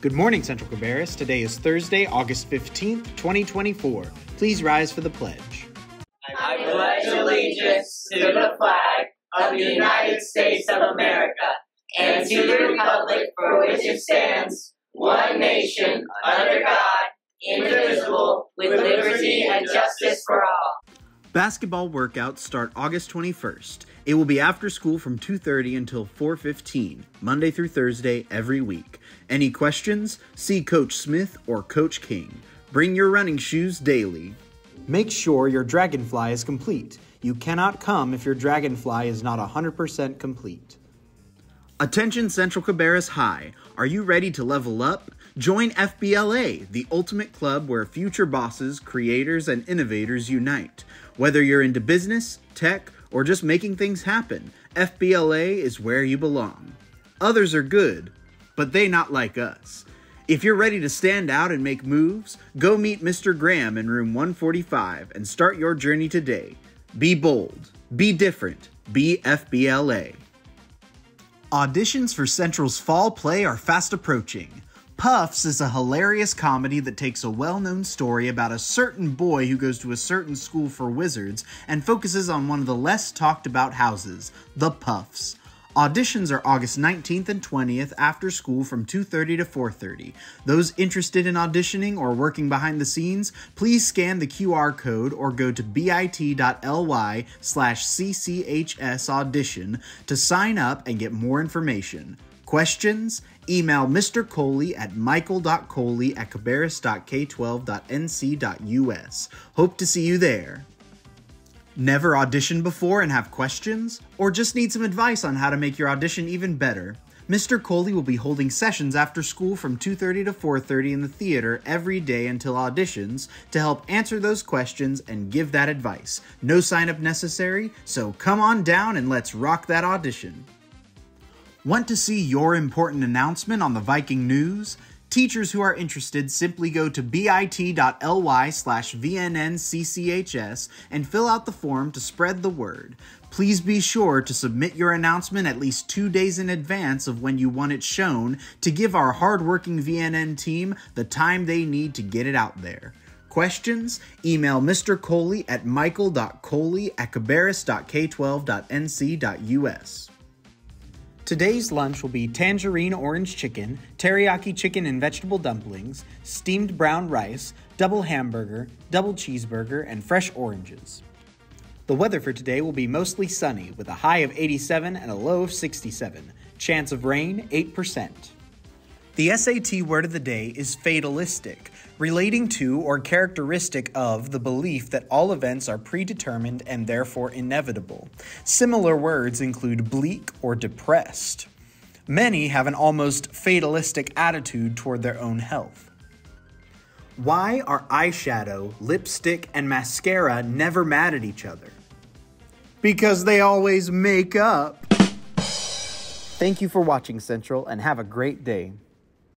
Good morning, Central Cabarrus. Today is Thursday, August 15th, 2024. Please rise for the pledge. I pledge allegiance to the flag of the United States of America and to the republic for which it stands, one nation, under God, indivisible, with liberty and justice for all. Basketball workouts start August 21st. It will be after school from 2:30 until 4:15, Monday through Thursday every week. Any questions? See Coach Smith or Coach King. Bring your running shoes daily. Make sure your dragonfly is complete. You cannot come if your dragonfly is not 100% complete. Attention Central Cabarrus High. Are you ready to level up? Join FBLA, the ultimate club where future bosses, creators, and innovators unite. Whether you're into business, tech, or just making things happen, FBLA is where you belong. Others are good, but they not like us. If you're ready to stand out and make moves, go meet Mr. Graham in room 145 and start your journey today. Be bold, be different, be FBLA. Auditions for Central's fall play are fast approaching. Puffs is a hilarious comedy that takes a well known story about a certain boy who goes to a certain school for wizards and focuses on one of the less talked about houses, the Puffs. Auditions are August 19th and 20th after school from 2:30 to 4:30. Those interested in auditioning or working behind the scenes, please scan the QR code or go to bit.ly slash cchs audition to sign up and get more information. Questions? Email Mr. Coley at michael.coley at cabarrus.k12.nc.us. Hope to see you there. Never auditioned before and have questions? Or just need some advice on how to make your audition even better? Mr. Coley will be holding sessions after school from 2:30 to 4:30 in the theater every day until auditions to help answer those questions and give that advice. No sign up necessary, so come on down and let's rock that audition. Want to see your important announcement on the Viking News? Teachers who are interested simply go to bit.ly slash vnncchs and fill out the form to spread the word. Please be sure to submit your announcement at least two days in advance of when you want it shown to give our hardworking VNN team the time they need to get it out there. Questions? Email Mr. Coley at michael.coley at cabarrus.k12.nc.us. Today's lunch will be tangerine orange chicken, teriyaki chicken and vegetable dumplings, steamed brown rice, double hamburger, double cheeseburger, and fresh oranges. The weather for today will be mostly sunny with a high of 87 and a low of 67. Chance of rain 8%. The SAT word of the day is fatalistic, relating to or characteristic of the belief that all events are predetermined and therefore inevitable. Similar words include bleak or depressed. Many have an almost fatalistic attitude toward their own health. Why are eyeshadow, lipstick, and mascara never mad at each other? Because they always make up. Thank you for watching Central and have a great day.